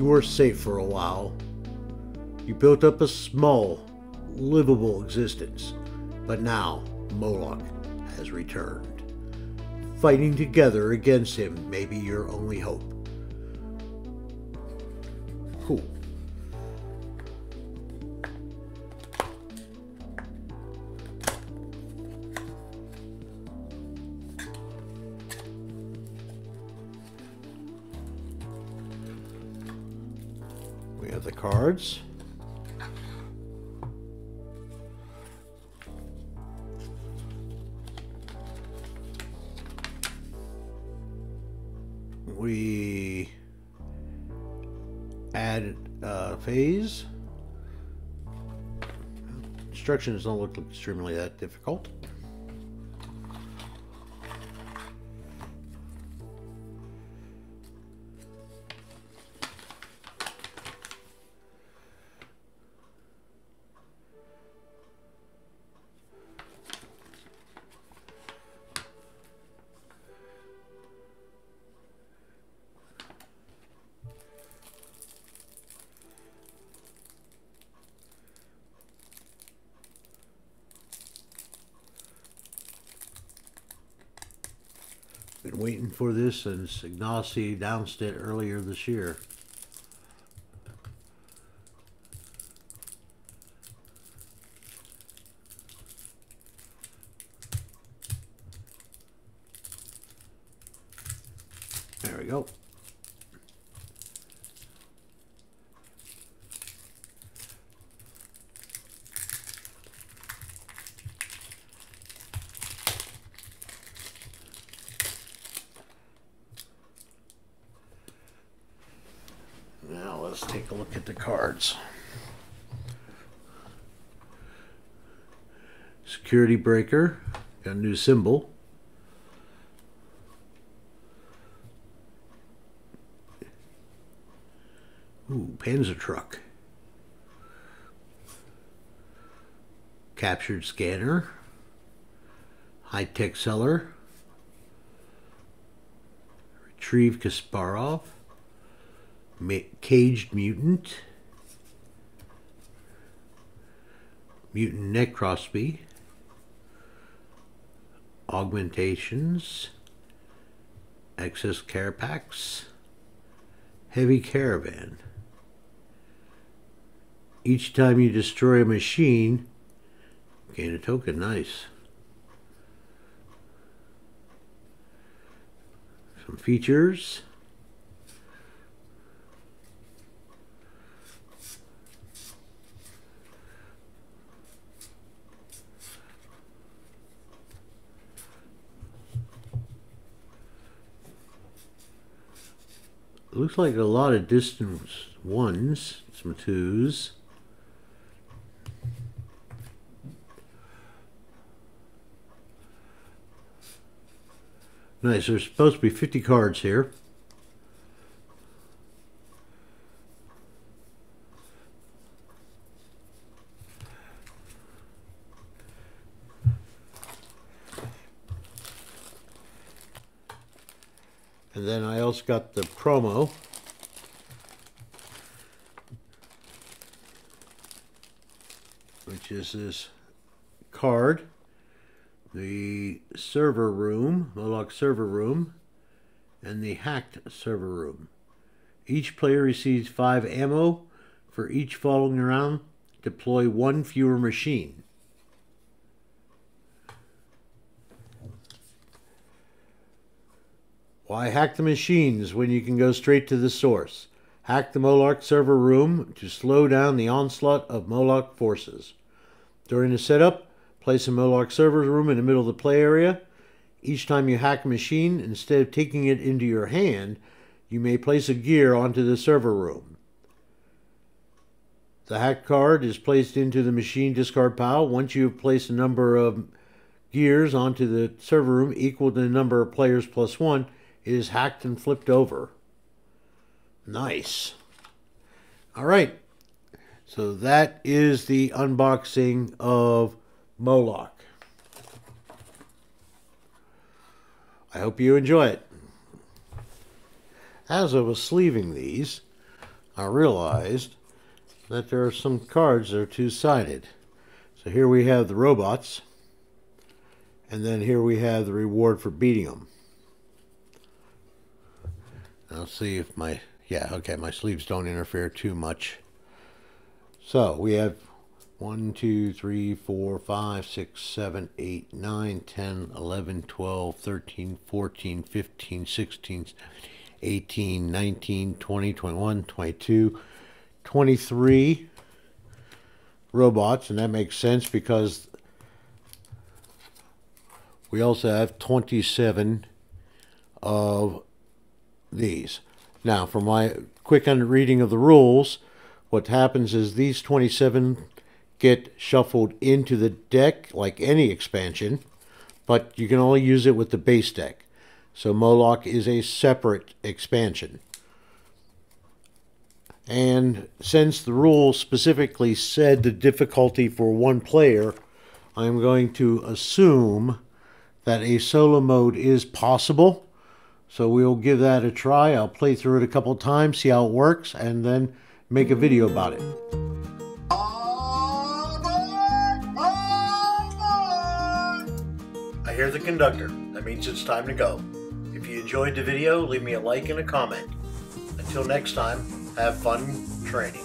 You were safe for a while. You built up a small, livable existence. But now, Moloch has returned. Fighting together against him may be your only hope. Have the cards. We add uh, phase. Instructions don't look extremely that difficult. Been waiting for this since Ignacy announced it earlier this year. There we go. Now let's take a look at the cards. Security breaker, got a new symbol. Ooh, Panzer truck. Captured scanner. High tech seller. Retrieve Kasparov. Caged Mutant, Mutant Necrosby, Augmentations, Excess Care Packs, Heavy Caravan. Each time you destroy a machine, gain a token. Nice. Some features. Looks like a lot of distance ones, some twos. Nice, there's supposed to be 50 cards here. And then I also got the promo. Which is this card. The server room, Moloch server room, and the hacked server room. Each player receives five ammo for each following round. Deploy one fewer machine. Why hack the machines when you can go straight to the source? Hack the Moloch server room to slow down the onslaught of Moloch forces. During the setup, place a Moloch server room in the middle of the play area. Each time you hack a machine, instead of taking it into your hand, you may place a gear onto the server room. The hack card is placed into the machine discard pile. Once you have placed a number of gears onto the server room equal to the number of players plus one, it is hacked and flipped over. Nice. All right. So that is the unboxing of Moloch. I hope you enjoy it. As I was sleeving these, I realized that there are some cards that are two-sided. So here we have the robots, and then here we have the reward for beating them. I'll see if my, yeah, okay, my sleeves don't interfere too much. So we have 1, 2, 3, 4, 5, 6, 7, 8, 9, 10, 11, 12, 13, 14, 15, 16, 18, 19, 20, 21, 22, 23 robots, and that makes sense because we also have 27 of these. Now, for my quick reading of the rules, what happens is these 27 get shuffled into the deck like any expansion, but you can only use it with the base deck. So Moloch is a separate expansion. And since the rule specifically said the difficulty for one player, I'm going to assume that a solo mode is possible. So we'll give that a try. I'll play through it a couple times, see how it works, and then make a video about it. I hear the conductor. That means it's time to go. If you enjoyed the video, leave me a like and a comment. Until next time, have fun training.